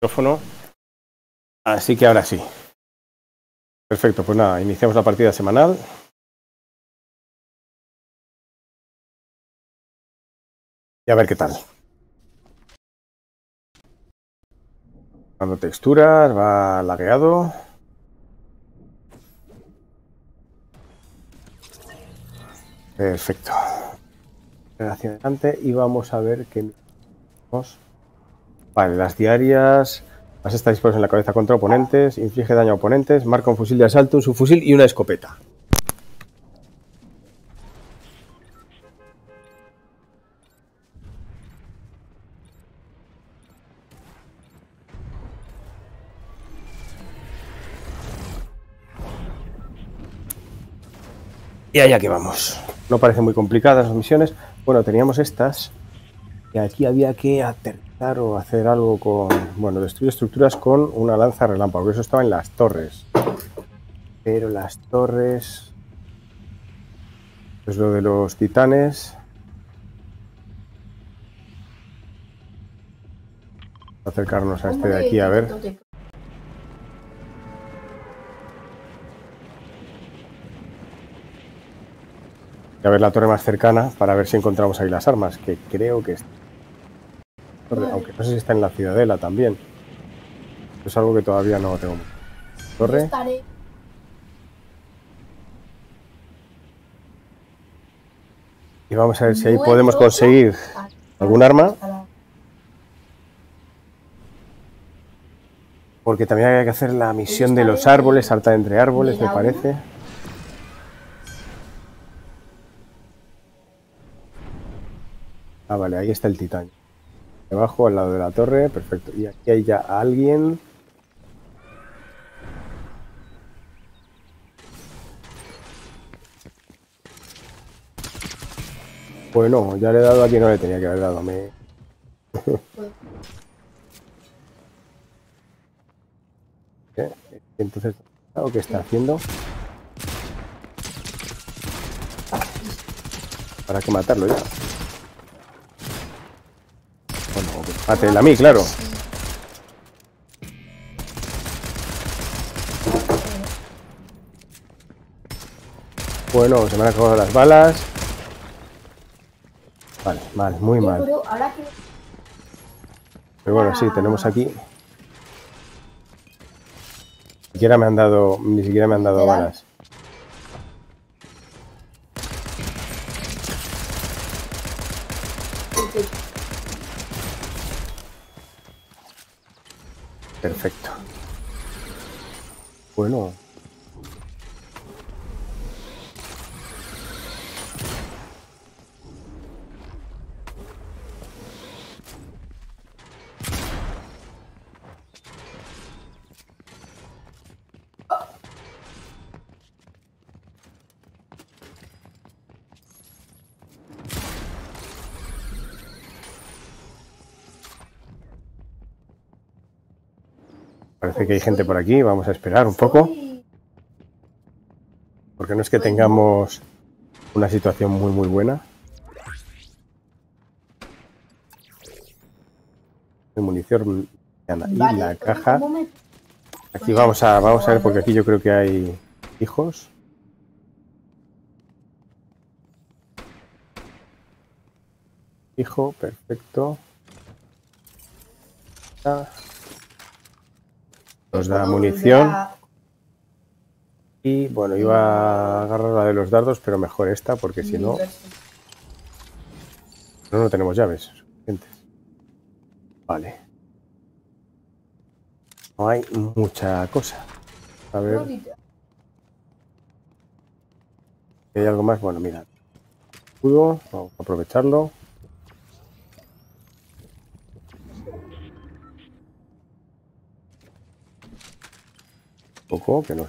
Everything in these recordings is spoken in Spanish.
micrófono. Así que ahora sí. Perfecto, pues nada, iniciamos la partida semanal. Y a ver qué tal. Dando texturas, va lagueado. Perfecto. Hacia adelante y vamos a ver qué... Vale, las diarias. Más está dispuesto en la cabeza contra oponentes. Inflige daño a oponentes. Marca un fusil de asalto, un subfusil y una escopeta. Y allá que vamos. No parecen muy complicadas las misiones. Bueno, teníamos estas. Y aquí había que aterrizar o hacer algo con... Bueno, destruir estructuras con una lanza relámpago. Eso estaba en las torres. Pero las torres... Es lo de los titanes. Acercarnos a este de aquí a ver. a ver la torre más cercana para ver si encontramos ahí las armas, que creo que Aunque no sé si está en la ciudadela también. Es algo que todavía no tengo. Torre. Y vamos a ver si ahí podemos conseguir algún arma. Porque también hay que hacer la misión de los árboles, saltar entre árboles, me parece. Ah, vale, ahí está el titán. Debajo, al lado de la torre, perfecto. Y aquí hay ya alguien. Bueno, ya le he dado a quien no le tenía que haber dado. Me... Entonces, ¿qué está haciendo? Para que matarlo ya. Mátela a mí, claro. Bueno, se me han acabado las balas. Vale, mal, muy mal. Pero bueno, sí, tenemos aquí. Ni siquiera me han dado, ni siquiera me han dado balas. Perfecto. Bueno. Parece que hay gente por aquí, vamos a esperar un poco. Porque no es que tengamos una situación muy muy buena. De munición y la caja. Aquí vamos a vamos a ver porque aquí yo creo que hay hijos. Hijo, perfecto. Nos da munición. Y bueno, iba a agarrar la de los dardos, pero mejor esta, porque si no... No, no tenemos llaves suficientes. Vale. No hay mucha cosa. A ver. ¿Hay algo más? Bueno, mira. Escudo, vamos a aprovecharlo. Coco, que nos...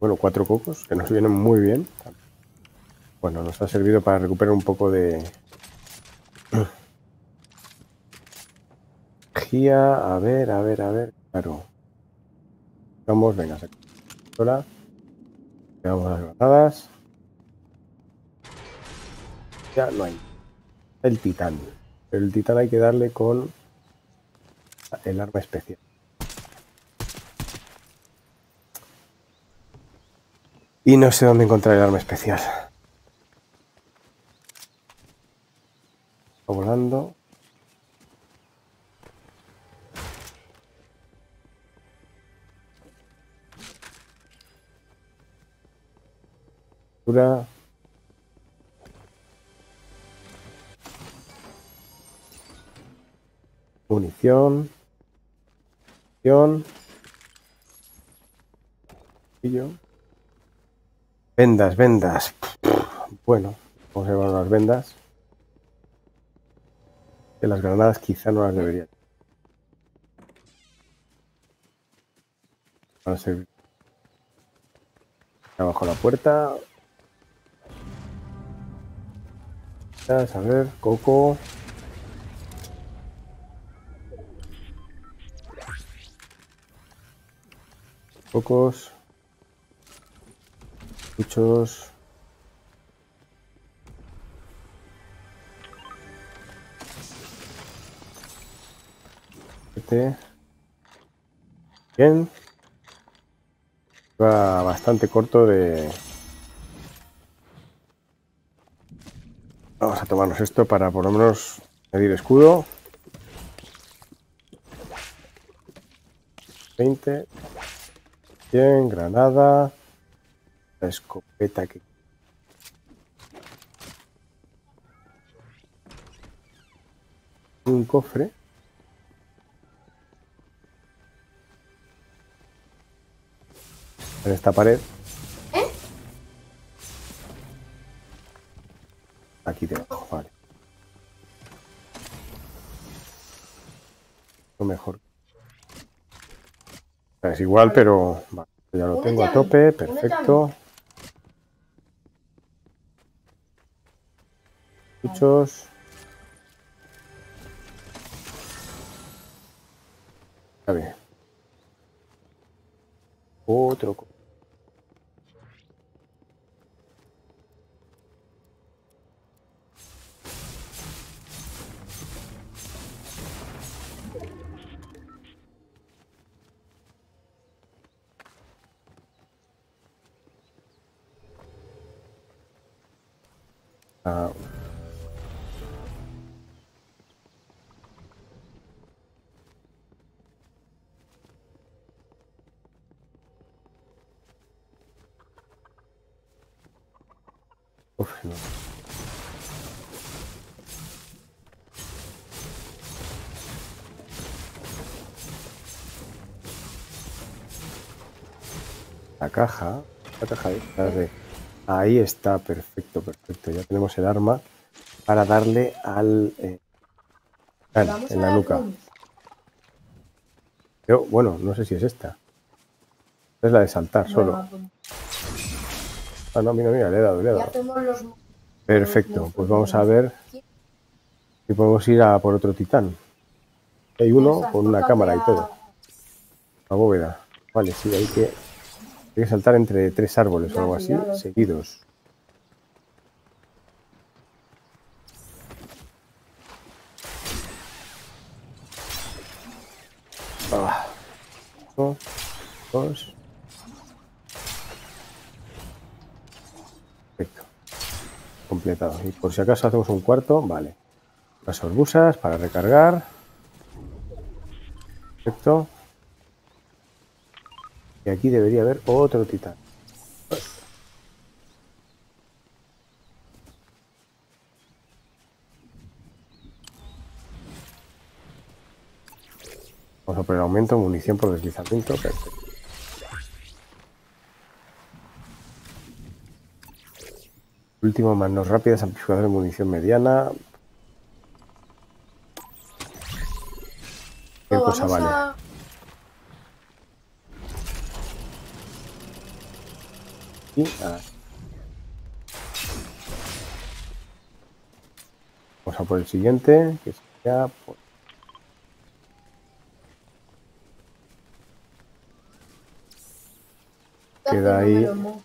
Bueno, cuatro cocos, que nos vienen muy bien. Bueno, nos ha servido para recuperar un poco de... Energía, a ver, a ver, a ver. Claro. Vamos, venga, Hola. Veamos las granadas. Ya no hay. El titán. Pero el titán hay que darle con el arma especial. Y no sé dónde encontrar el arma especial. Volando. Dura. Munición. Munición. Vendas, vendas. Bueno, vamos a llevar unas vendas. Que las granadas quizá no las deberían. Van a servir. Abajo la puerta. A ver, coco. Cocos. Muchos. Este. Bien. Va bastante corto de... Vamos a tomarnos esto para por lo menos medir escudo. 20. Bien, granada. La escopeta que... Un cofre. En esta pared. ¿Eh? Aquí debajo, vale. Lo mejor. Es igual, pero vale, ya lo tengo a tope, perfecto. Muchos. A ver. Otro. Caja, la caja de... Ahí está, perfecto, perfecto. Ya tenemos el arma para darle al... Eh, claro, Vamos en la nuca. Yo, bueno, no sé si es esta. Es la de saltar solo. Ah, no, mira, mira, le he dado, le he dado. Perfecto, pues vamos a ver si podemos ir a por otro titán. Hay uno con una cámara y todo. La bóveda. Vale, sí, hay que, hay que saltar entre tres árboles o algo así, seguidos. Ah. Uno, dos. Perfecto. Completado. Y por si acaso hacemos un cuarto, vale. Las orbusas para recargar. Perfecto. Aquí debería haber otro titán. Vamos a poner aumento, munición por deslizamiento. Perfecto. Último, manos rápidas, amplificador de munición mediana. Qué No, cosa vale. a- Ah. Vamos a por el siguiente, que sería por- queda ahí. número mo-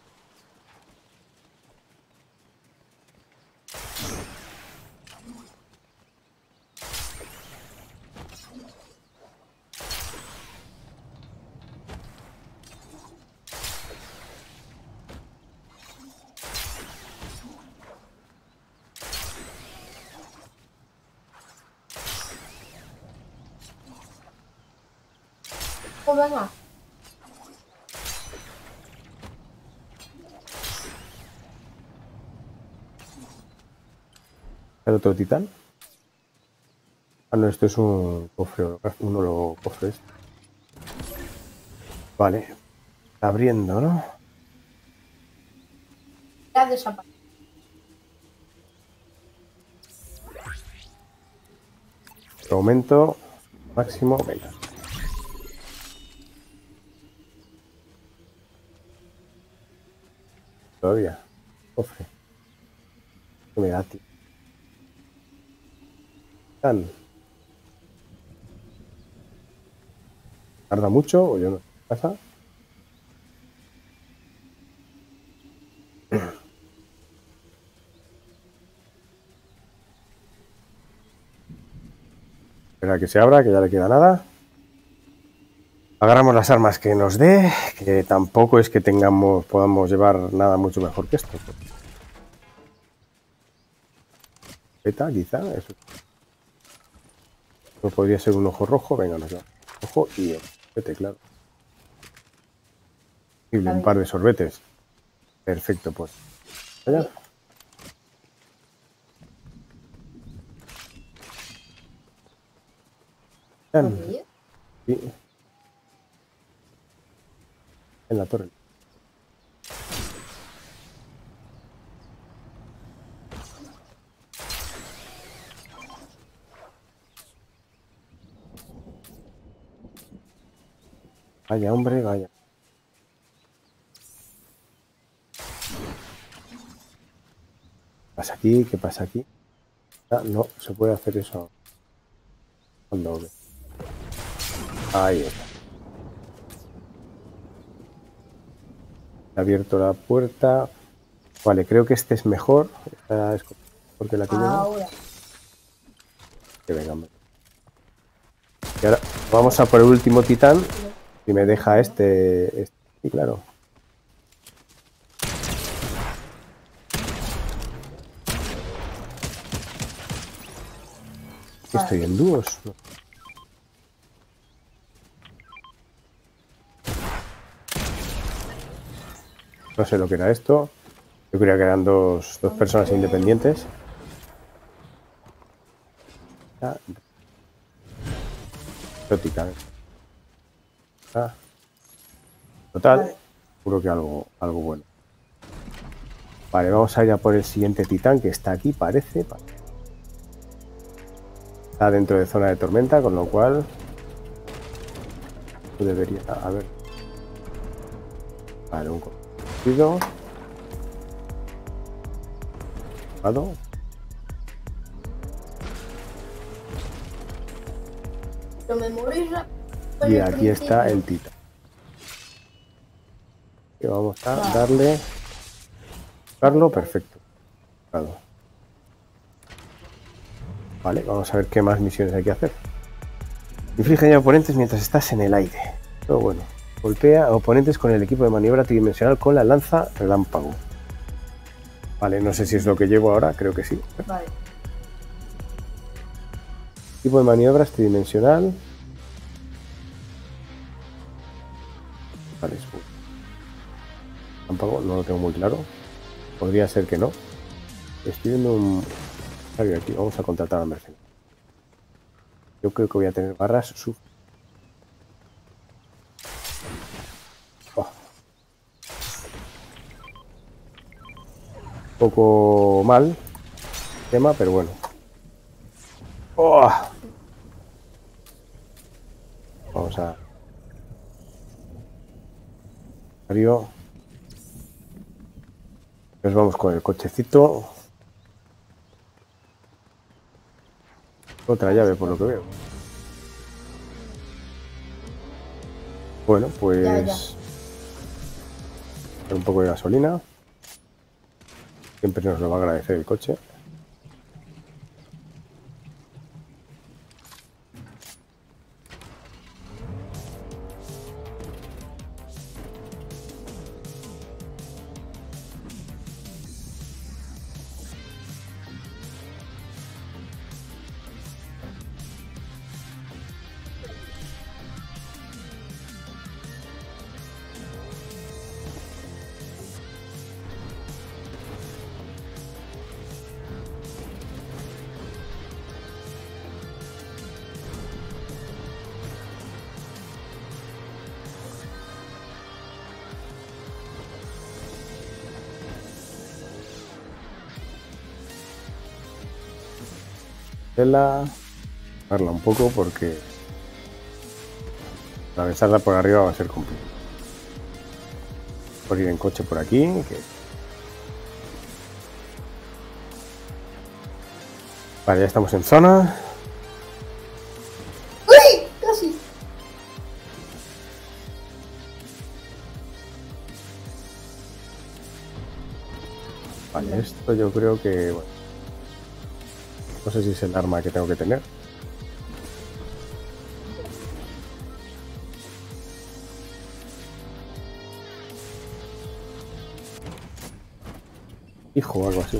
Pues venga. ¿El otro titán? Ah, no, esto es un cofre, uno lo cofres. Vale. Está abriendo, ¿no? Ya desaparecido. Aumento máximo, venga. Todavía. Cofre. ¿Qué me da, tío? ¿Tarda mucho o yo no? ¿Qué pasa? Espera que se abra, que ya le queda nada. Agarramos las armas que nos dé, que tampoco es que tengamos, podamos llevar nada mucho mejor que esto. Beta, quizá, eso. No podría ser un ojo rojo, venga, nos da. Ojo y vete, claro. Un par de sorbetes. Perfecto, pues. Allá. En la torre. Vaya, hombre, vaya. ¿Qué pasa aquí? ¿Qué pasa aquí? Ah, no, se puede hacer eso. Con doble. Ahí está. He abierto la puerta. Vale, creo que este es mejor. Esta es porque la que. Ahora. Que venga, hombre. Y ahora vamos a por el último titán. Y me deja este. este. Y claro. Estoy en dúos. ¿no? Sé lo que era esto. Yo creía que eran dos, dos personas independientes. Ah, Exótica. Ah. Total, seguro que algo, algo bueno. Vale, vamos a ir a por el siguiente titán que está aquí, parece. pa- Está dentro de zona de tormenta, con lo cual debería haber. Vale, un conocido. Vado. Pero me memoriza. Y aquí está el titán. Y vamos a darle. Darlo, perfecto. Claro. Vale, vamos a ver qué más misiones hay que hacer. Inflige daño a oponentes mientras estás en el aire. Todo bueno. Golpea a oponentes con el equipo de maniobra tridimensional con la lanza relámpago. Vale, no sé si es lo que llevo ahora, creo que sí. Vale. Tipo de maniobras tridimensional. Relámpago, no lo tengo muy claro. Podría ser que no. Estoy viendo un. Aquí vamos a contratar a mercenario. Yo creo que voy a tener barras sub. Oh. Un poco mal tema, pero bueno. Oh. Vamos a. Mario. Nos vamos con el cochecito. Otra llave, por lo que veo. Bueno, pues. Ya, ya. Un poco de gasolina. Siempre nos lo va a agradecer el coche. Tela. Darla un poco porque atravesarla por arriba va a ser complicado. Por ir en coche por aquí. que- Vale, ya estamos en zona. ¡Uy! Casi. Vale, esto yo creo que. bueno, no sé si es el arma que tengo que tener. Hijo algo así.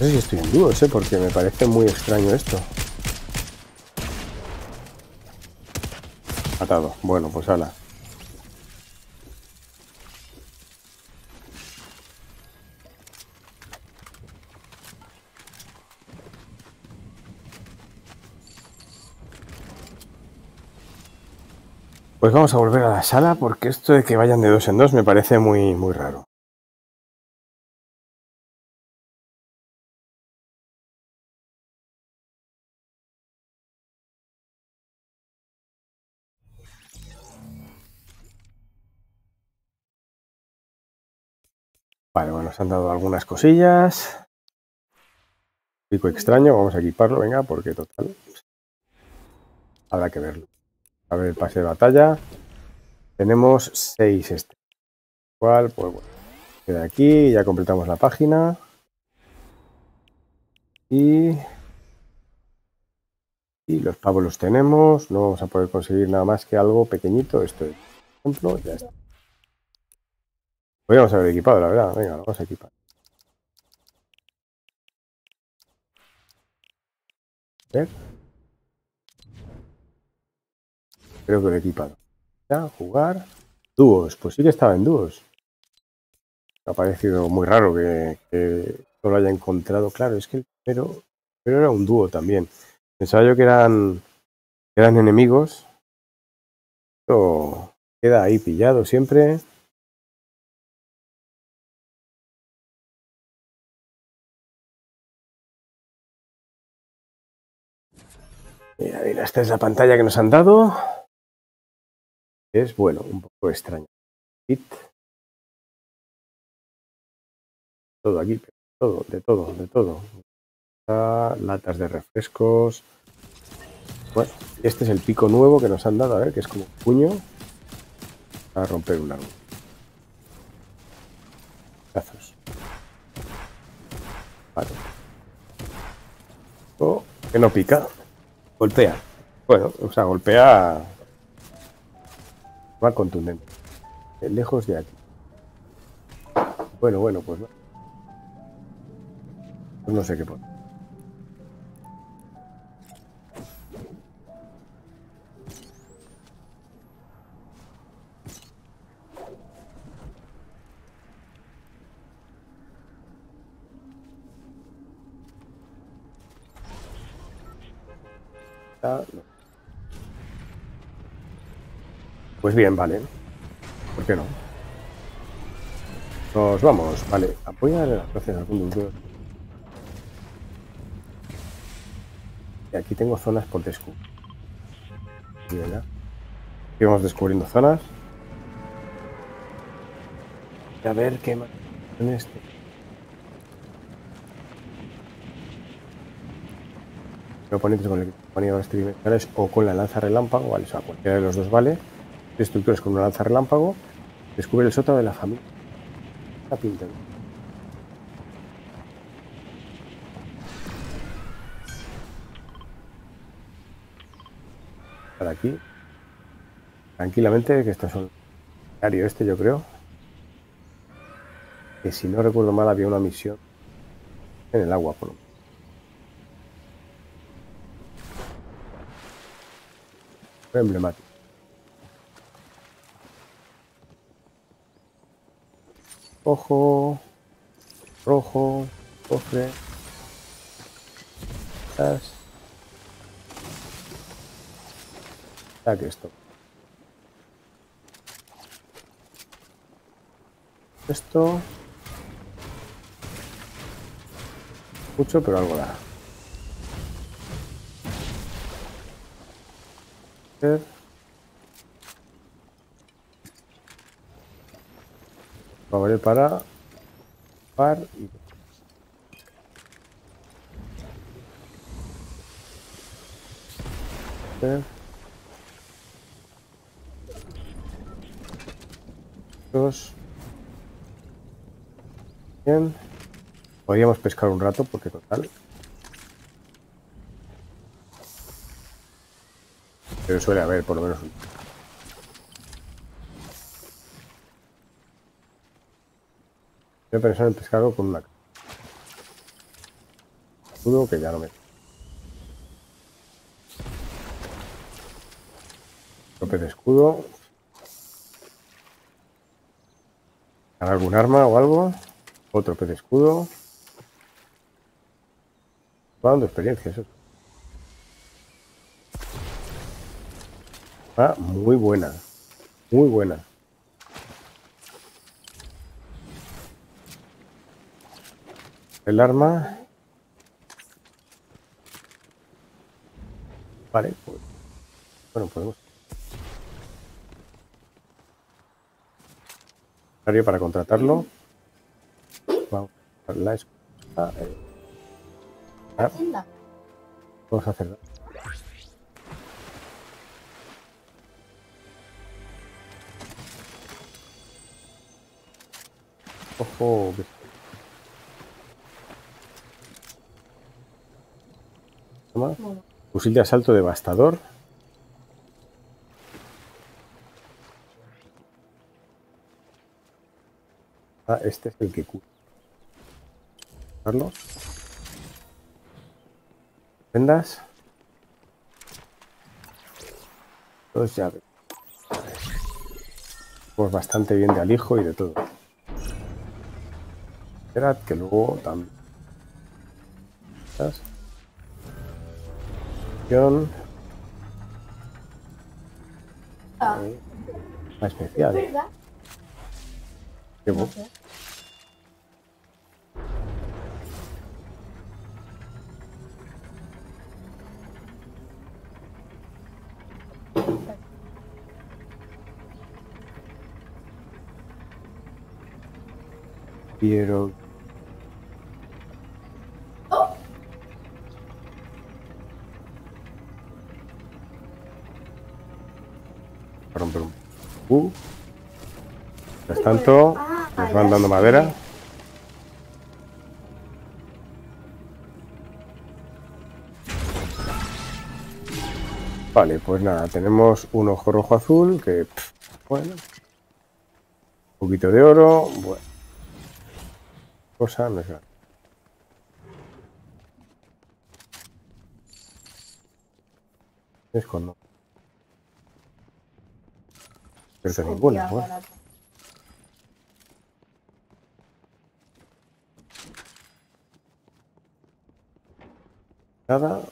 No sé si estoy en dúos, ¿eh? porque me parece muy extraño esto. Bueno, pues ala. Pues vamos a volver a la sala porque esto de que vayan de dos en dos me parece muy, muy raro. Han dado algunas cosillas. Pico extraño, vamos a equiparlo, venga, porque total. Habrá que verlo. A ver el pase de batalla. Tenemos seis este. Cual, pues bueno. Queda aquí, ya completamos la página. Y. Y los pavos los tenemos. No vamos a poder conseguir nada más que algo pequeñito. Esto es, por ejemplo. Podríamos haber equipado, la verdad. Venga, lo vamos a equipar. Ver. Creo que lo he equipado. Ya, jugar. Dúos. Pues sí que estaba en dúos. Me ha parecido muy raro que, que lo haya encontrado. Claro, es que el pero era un dúo también. Pensaba yo que eran, eran enemigos. Pero queda ahí pillado siempre. Mira, mira, esta es la pantalla que nos han dado. Es, bueno, un poco extraño. Todo aquí, todo, de todo, de todo. Latas de refrescos. Bueno, este es el pico nuevo que nos han dado, a ver, que es como un puño. A romper un árbol. Brazos. Vale. Oh, que no pica. Golpea. Bueno, o sea, golpea. Va contundente. Lejos de aquí. Bueno, bueno, pues no. Pues no sé qué poner. Pues bien, vale. ¿Por qué no? Nos vamos, vale. Apoya las gracias al conductor. Y aquí tengo zonas por descubrir. ¿ya? Aquí vamos descubriendo zonas. Y a ver qué más en este. oponentes con el que ponía las tridimensionales o con la lanza relámpago, vale, o sea, cualquiera de los dos vale. Estructuras con una lanza relámpago. Descubre el sótano de la familia. Está pintando. Para aquí. Tranquilamente, que esto es un diario este, yo creo. Que si no recuerdo mal había una misión en el agua, por lo menos. Emblemático. Ojo, rojo, cofre. Saque esto. Esto. Mucho, pero algo da. Moveré para par y. Dos. Bien. Podríamos pescar un rato porque total. Pero suele haber por lo menos un... Pensar en pescarlo con una... Escudo que ya no me... Tope de escudo. ¿Algún arma o algo? Otro pez de escudo. Va dando experiencia eso. Ah, muy buena. Muy buena. El arma. Vale, pues. Bueno, podemos. Para contratarlo. Vamos a la escuela. eh, ah. Vamos a hacerlo. Ojo. que- Bueno, Fusil de asalto devastador. Ah, este es el que cura. Vendas. Dos llaves. Pues bastante bien de alijo y de todo. Esperad que luego también. ¿Estás? Acción. ah, Ah, especial. ¿verdad? Qué No bu- sé. Pero. Romper un. Mientras tanto, nos van dando madera. Vale, pues nada, tenemos un ojo rojo azul que, bueno, un poquito de oro, bueno, cosa no es. Es cuando. Pero ninguna, barato. Nada.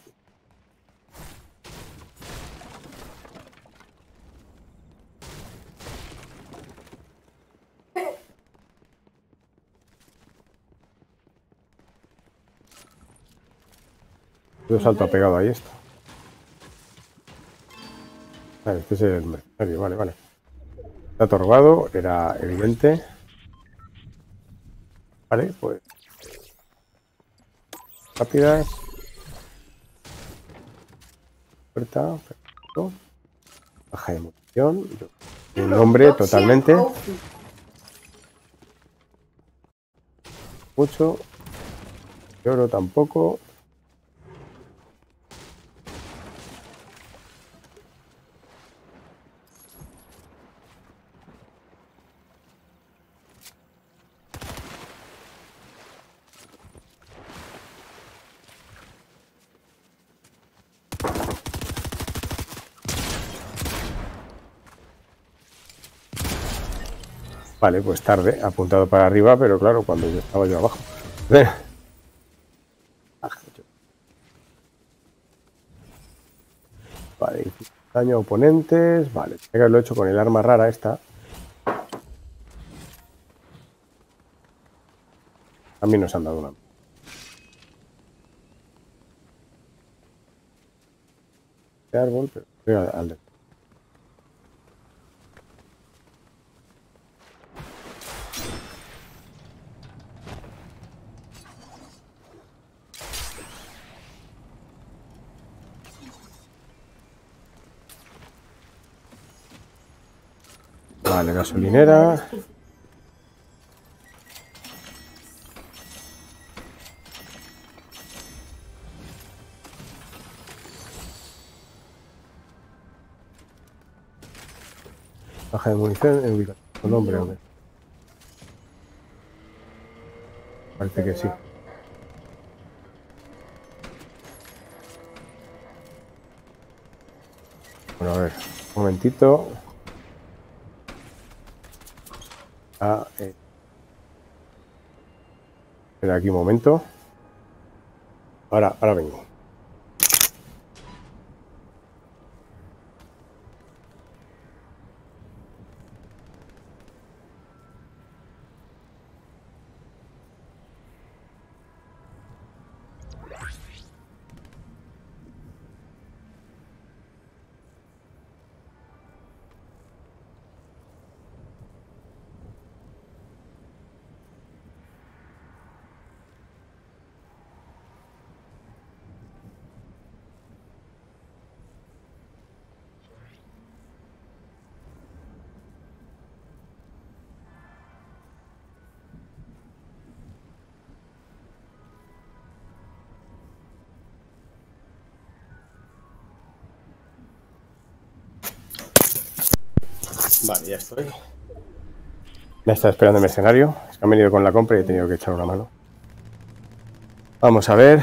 Yo salto ha pegado ahí esto. Vale, este es el mercenario, vale, vale. Robado, era evidente. Vale, pues. Rápidas. Puerta, perfecto. Baja de munición. Un hombre Toxic totalmente. Mucho. Oro tampoco. Vale, pues tarde, apuntado para arriba, pero claro, cuando yo estaba yo abajo. Vale, Daño a oponentes. Vale, que haberlo hecho con el arma rara esta. También nos han dado una. Este árbol, pero al de- Vale, gasolinera. Baja de munición en ubicación. Con nombre, hombre. Parece que sí. Bueno, a ver, un momentito. Ah, eh. Espera aquí un momento. Ahora, ahora vengo. Vale, ya estoy. Ya está esperando el mercenario. Es que han venido con la compra y he tenido que echar una mano. Vamos a ver.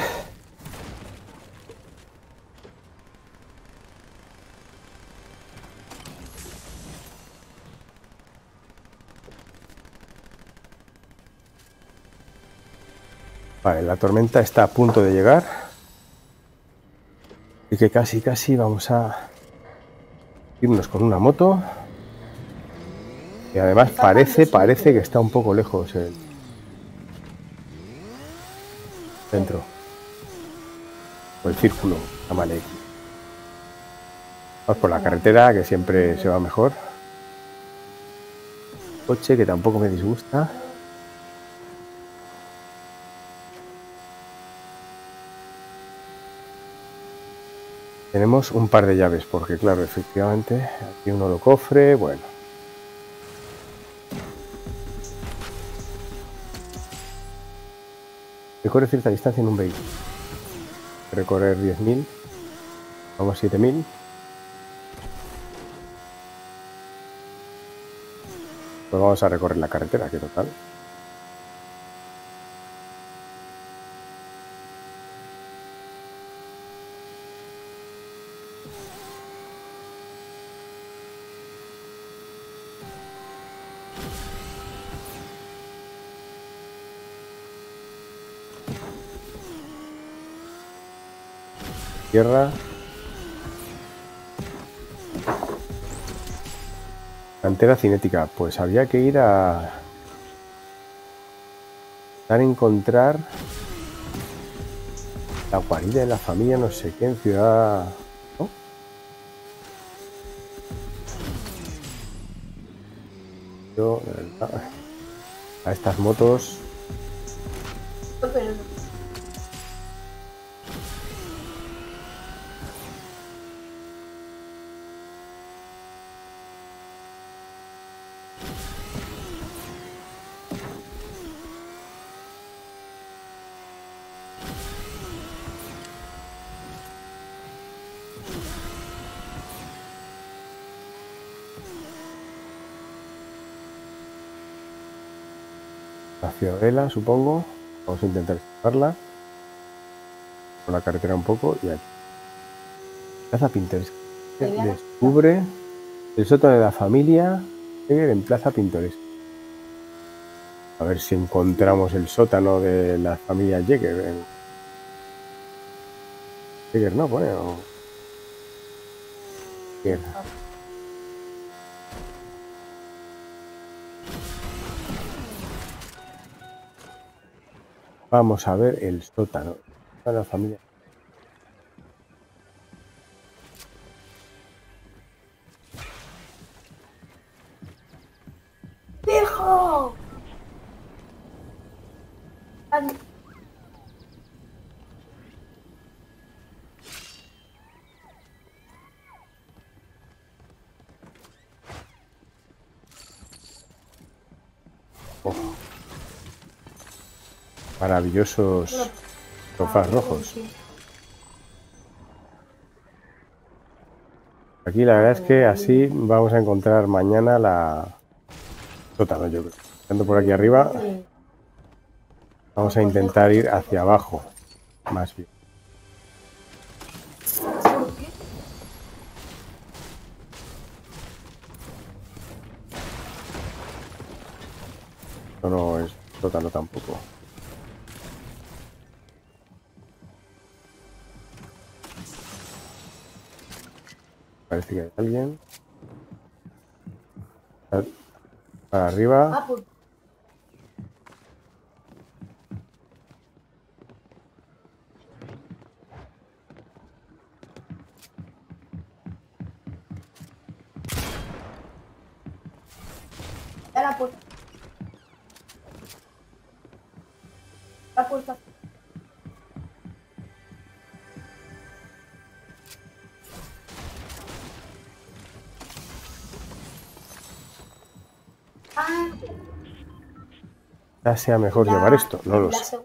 Vale, la tormenta está a punto de llegar. Y que casi, casi vamos a irnos con una moto. Y además parece, parece que está un poco lejos el centro. O el círculo, llámale. Vamos por la carretera, que siempre se va mejor. Coche que tampoco me disgusta. Tenemos un par de llaves, porque claro, efectivamente, aquí uno lo cofre, bueno. Recorre cierta distancia en un vehículo. Recorrer 10.000. Vamos a 7.000. Pues vamos a recorrer la carretera, que total. Tierra. Cantera cinética. Pues había que ir a... Dar encontrar la guarida de la familia, no sé qué, en ciudad... Yo, a estas motos... Pero La ciudadela, supongo. Vamos a intentar esquivarla. Por la carretera un poco y aquí. Plaza Pintoresca. Descubre el sótano de la familia Jäger en Plaza Pintoresca. A ver si encontramos el sótano de la familia Jäger. Jäger no pone. o- Vamos a ver el sótano. Familia. Maravillosos sofás rojos. Aquí la verdad es que así vamos a encontrar mañana la sótano, yo creo. Ando por aquí arriba, vamos a intentar ir hacia abajo, más bien. Esto no es sótano tampoco. Parece que hay alguien. Para arriba. Ah, pues. Sea mejor la- llevar esto, no lo sé.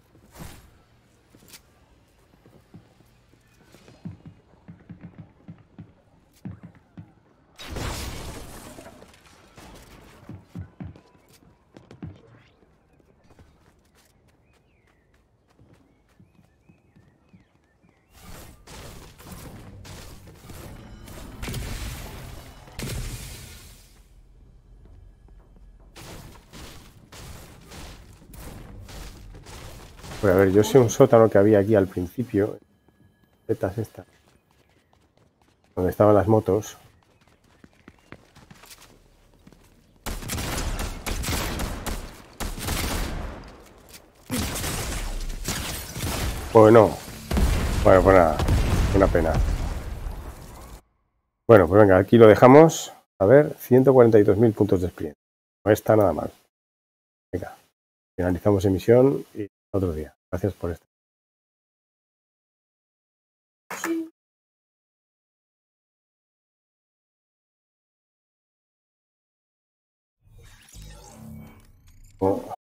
Pues a ver, yo sé un sótano que había aquí al principio. Zetas esta. Donde estaban las motos. Pues no. Bueno, pues nada. Una pena. Bueno, pues venga, aquí lo dejamos. A ver, 142.000 puntos de experiencia. No está nada mal. Venga, finalizamos emisión y otro día. Gracias por esto. Oh.